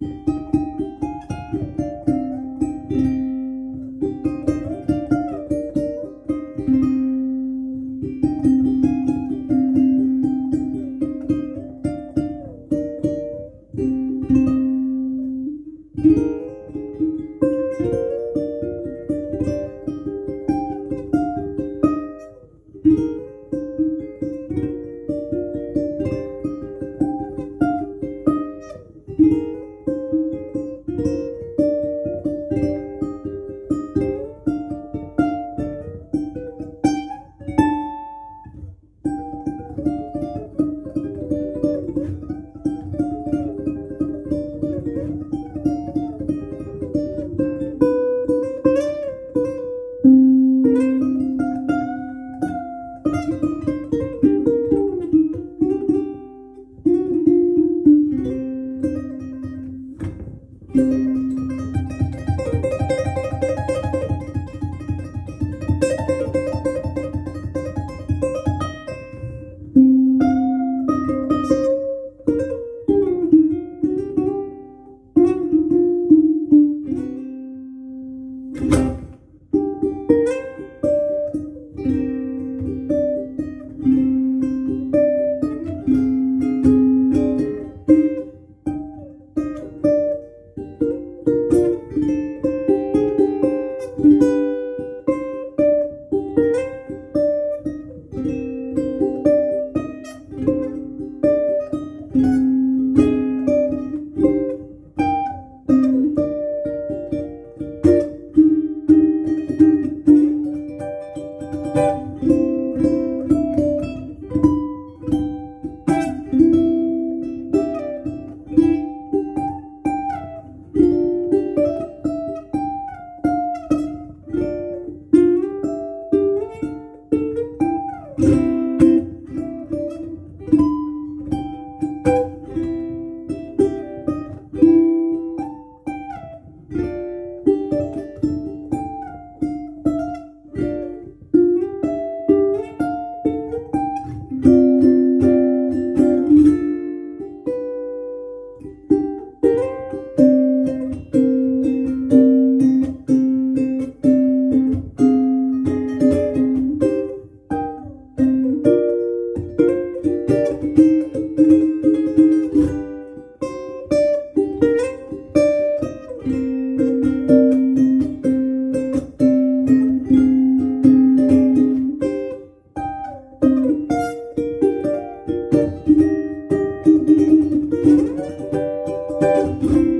you Bye.